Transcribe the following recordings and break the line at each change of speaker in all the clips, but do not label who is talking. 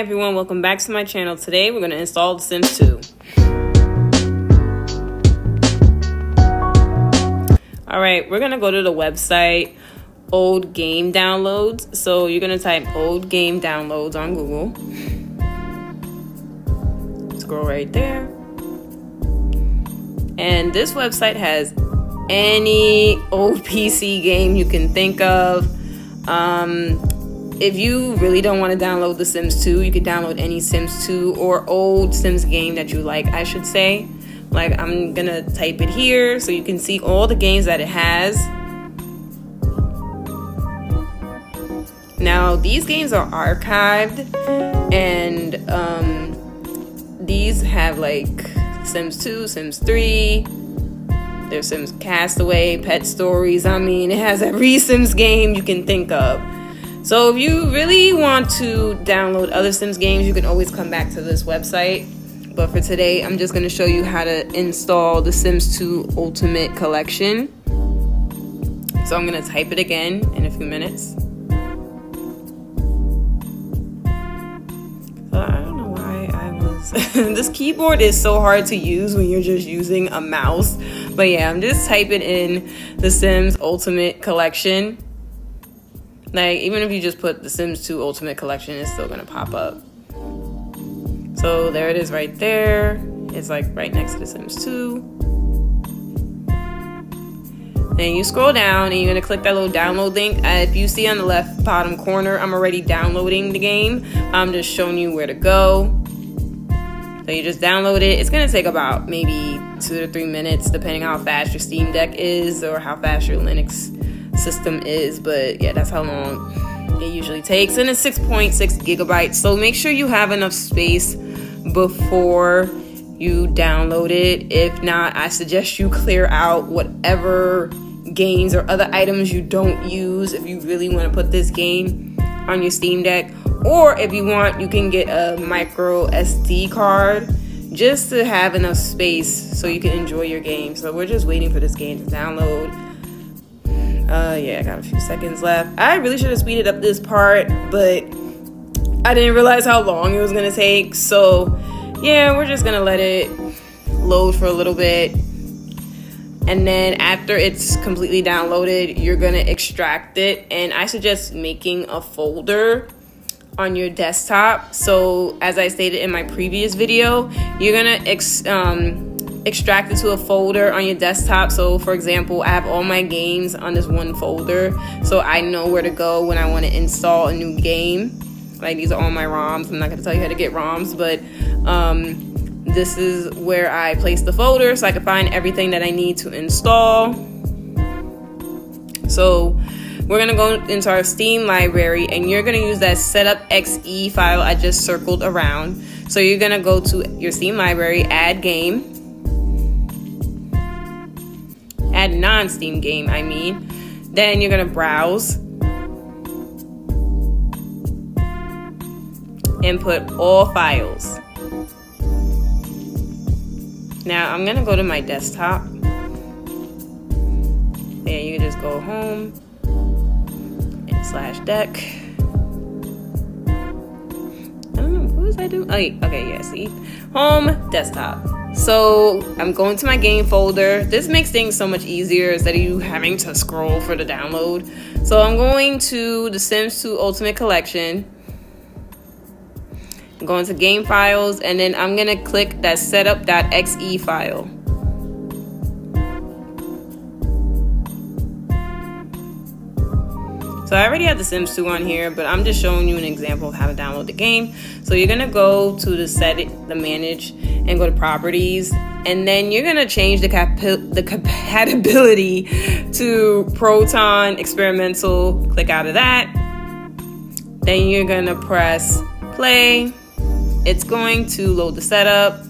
everyone, welcome back to my channel. Today we're going to install The Sims 2. Alright, we're going to go to the website Old Game Downloads. So you're going to type Old Game Downloads on Google. Scroll right there. And this website has any old PC game you can think of. Um, if you really don't want to download The Sims 2, you could download any Sims 2 or old Sims game that you like, I should say. Like, I'm gonna type it here so you can see all the games that it has. Now, these games are archived, and um, these have like Sims 2, Sims 3, there's Sims Castaway, Pet Stories. I mean, it has every Sims game you can think of. So if you really want to download other Sims games, you can always come back to this website. But for today, I'm just going to show you how to install the Sims 2 Ultimate Collection. So I'm going to type it again in a few minutes. Uh, I don't know why I was... this keyboard is so hard to use when you're just using a mouse. But yeah, I'm just typing in the Sims Ultimate Collection. Like, even if you just put The Sims 2 Ultimate Collection, it's still gonna pop up. So there it is right there. It's like right next to The Sims 2. Then you scroll down and you're gonna click that little download link. Uh, if you see on the left bottom corner, I'm already downloading the game. I'm just showing you where to go. So you just download it. It's gonna take about maybe two to three minutes, depending how fast your Steam Deck is or how fast your Linux system is, but yeah, that's how long it usually takes. And it's 6.6 gigabytes, so make sure you have enough space before you download it. If not, I suggest you clear out whatever games or other items you don't use if you really want to put this game on your Steam Deck. Or if you want, you can get a micro SD card just to have enough space so you can enjoy your game. So we're just waiting for this game to download. Uh, yeah, I got a few seconds left. I really should have speeded up this part, but I didn't realize how long it was gonna take. So, yeah, we're just gonna let it load for a little bit. And then after it's completely downloaded, you're gonna extract it. And I suggest making a folder on your desktop. So, as I stated in my previous video, you're gonna ex- um, extract it to a folder on your desktop. So, for example, I have all my games on this one folder, so I know where to go when I want to install a new game. Like these are all my ROMs. I'm not going to tell you how to get ROMs, but um, this is where I place the folder so I can find everything that I need to install. So, we're gonna go into our Steam library and you're gonna use that setup exe file I just circled around. So you're gonna go to your Steam library, add game, add non-Steam game, I mean. Then you're gonna browse. Input all files. Now I'm gonna go to my desktop. Yeah, you can just go home and slash deck. I don't know, what was I doing? Oh, okay, yeah, see? Home, desktop. So I'm going to my game folder. This makes things so much easier instead of you having to scroll for the download. So I'm going to the Sims 2 Ultimate Collection. I'm going to game files and then I'm gonna click that setup.exe file. So I already have The Sims 2 on here, but I'm just showing you an example of how to download the game. So you're gonna go to the set, the manage, and go to properties, and then you're gonna change the cap the compatibility to Proton Experimental. Click out of that. Then you're gonna press play. It's going to load the setup,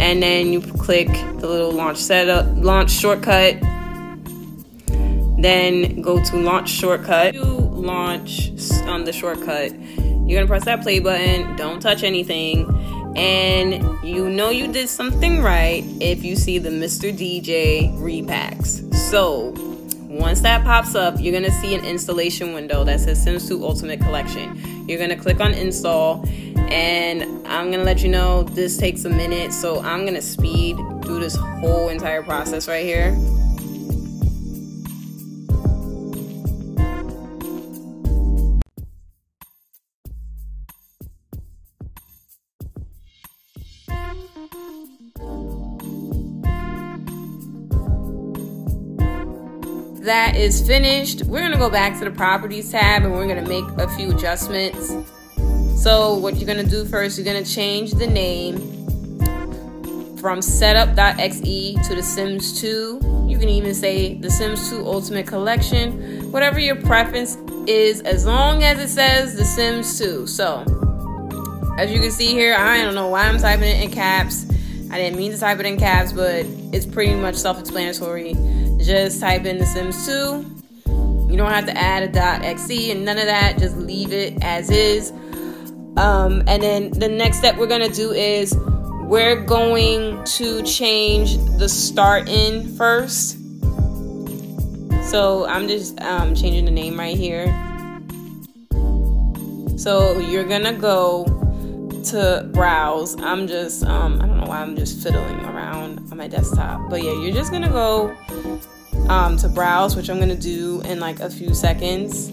and then you click the little launch setup launch shortcut. Then go to launch shortcut launch on um, the shortcut, you're gonna press that play button, don't touch anything, and you know you did something right if you see the Mr. DJ repacks. So once that pops up, you're gonna see an installation window that says Sims 2 Ultimate Collection. You're gonna click on install And I'm gonna let you know this takes a minute, so I'm gonna speed through this whole entire process right here. That is finished, we're gonna go back to the properties tab and we're gonna make a few adjustments. So what you're gonna do first, you're gonna change the name from setup.exe to The Sims 2. You can even say The Sims 2 Ultimate Collection, whatever your preference is, as long as it says The Sims 2. So, as you can see here, I don't know why I'm typing it in caps. I didn't mean to type it in caps, but it's pretty much self-explanatory just type in The Sims 2. You don't have to add a .exe and none of that. Just leave it as is. Um, and then the next step we're gonna do is we're going to change the start in first. So I'm just um, changing the name right here. So you're gonna go to browse. I'm just, um, I don't know why I'm just fiddling around on my desktop. But yeah, you're just gonna go um, to browse, which I'm gonna do in like a few seconds.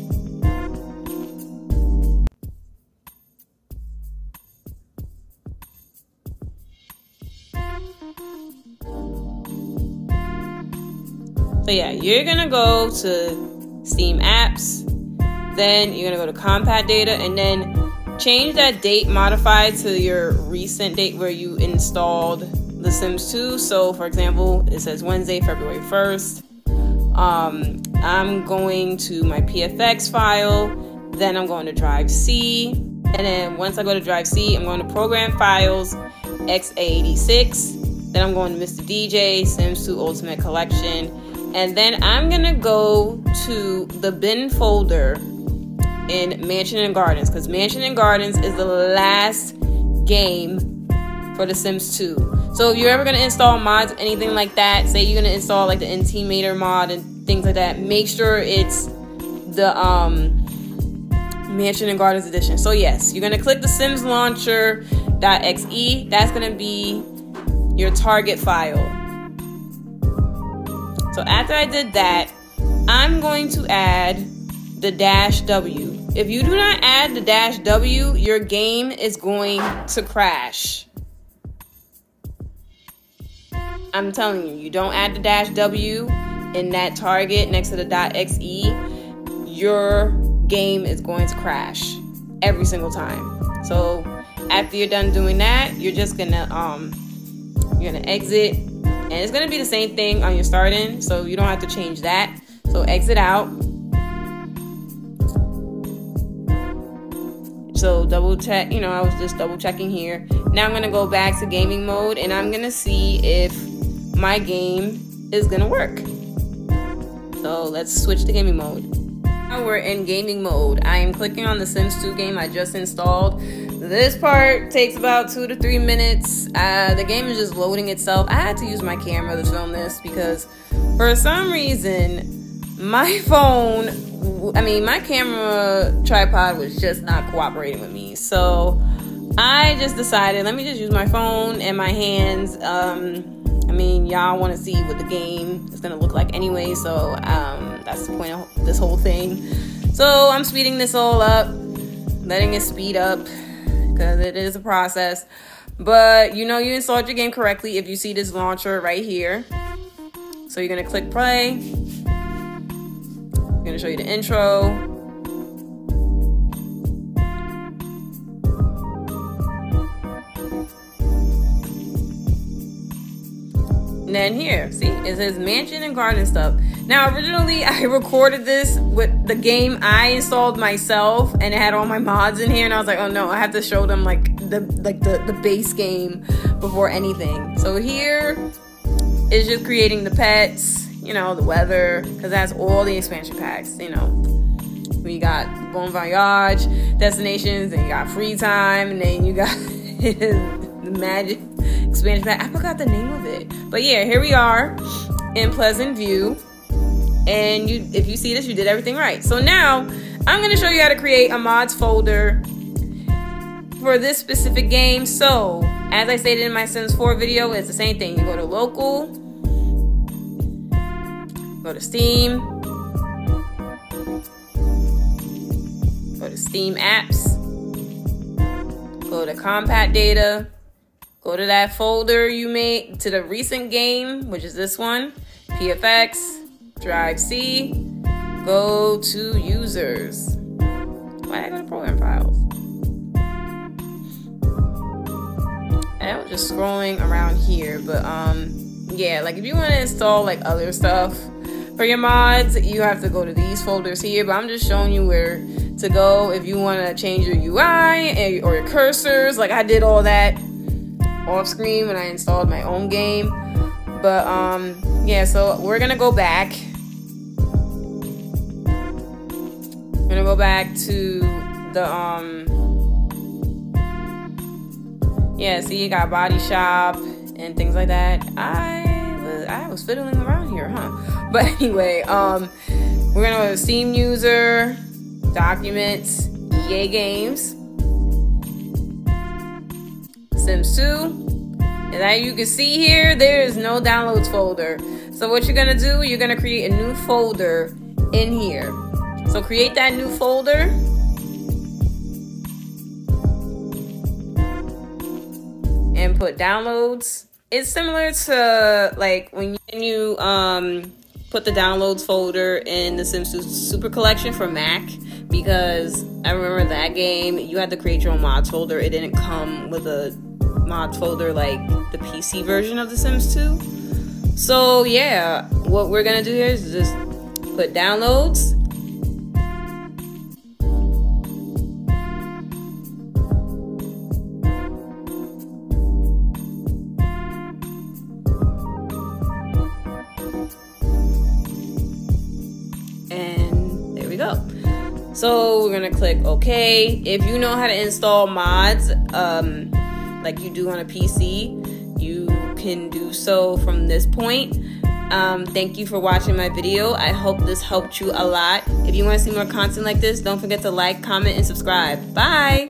So yeah, you're gonna go to Steam apps, then you're gonna go to Compat data, and then change that date modified to your recent date where you installed The Sims 2. So for example, it says Wednesday, February 1st. Um, I'm going to my PFX file, then I'm going to Drive C, and then once I go to Drive C, I'm going to Program Files, x86, then I'm going to Mr. DJ, Sims 2 Ultimate Collection, and then I'm gonna go to the bin folder in Mansion and Gardens because Mansion and Gardens is the last game for The Sims 2. So if you're ever gonna install mods, anything like that, say you're gonna install like the Inteenimator mod and things like that, make sure it's the um Mansion and Gardens edition. So yes, you're gonna click the Sims Launcher.exe. That's gonna be your target file. So after I did that, I'm going to add the dash W. If you do not add the dash W, your game is going to crash. I'm telling you, you don't add the dash W in that target next to the .xe, your game is going to crash every single time. So after you're done doing that, you're just gonna um you're gonna exit and it's gonna be the same thing on your starting, so you don't have to change that. So exit out. So double check, you know, I was just double checking here. Now I'm gonna go back to gaming mode and I'm gonna see if my game is gonna work. So let's switch to gaming mode. Now we're in gaming mode. I am clicking on the Sims 2 game I just installed. This part takes about two to three minutes. Uh, the game is just loading itself. I had to use my camera to film this because for some reason, my phone, I mean, my camera tripod was just not cooperating with me. So I just decided, let me just use my phone and my hands. Um, I mean, y'all want to see what the game is going to look like anyway, so um, that's the point of this whole thing. So I'm speeding this all up, letting it speed up because it is a process. But you know you installed your game correctly if you see this launcher right here. So you're gonna click play. I'm gonna show you the intro. And then here, see, it says mansion and garden stuff. Now, originally, I recorded this with the game I installed myself, and it had all my mods in here. And I was like, oh no, I have to show them like the like the the base game before anything. So here is just creating the pets, you know, the weather, because that's all the expansion packs. You know, we got Bon Voyage destinations, and you got free time, and then you got the magic expansion pack. I forgot the name of it. But yeah, here we are in Pleasant View. And you if you see this, you did everything right. So now I'm gonna show you how to create a mods folder for this specific game. So, as I stated in my Sims 4 video, it's the same thing. You go to local, go to Steam, go to Steam apps, go to compact data, go to that folder you made, to the recent game, which is this one, PFX, Drive C, go to users. Why I go to program files? And I was just scrolling around here, but um, yeah, like if you want to install like other stuff for your mods, you have to go to these folders here. But I'm just showing you where to go if you want to change your UI or your cursors. Like I did all that off screen when I installed my own game. But um, yeah, so we're gonna go back We're gonna go back to the um yeah see you got body shop and things like that i was i was fiddling around here huh but anyway um we're gonna go to steam user documents ea games sims 2 and as you can see here there is no downloads folder so what you're gonna do you're gonna create a new folder in here so create that new folder. And put downloads. It's similar to like when you um, put the downloads folder in the Sims 2 Super Collection for Mac because I remember that game you had to create your own mods folder. It didn't come with a mods folder like the PC version of The Sims 2. So yeah, what we're gonna do here is just put downloads So we're gonna click OK. If you know how to install mods, um, like you do on a PC, you can do so from this point. Um, thank you for watching my video. I hope this helped you a lot. If you want to see more content like this, don't forget to like, comment, and subscribe. Bye!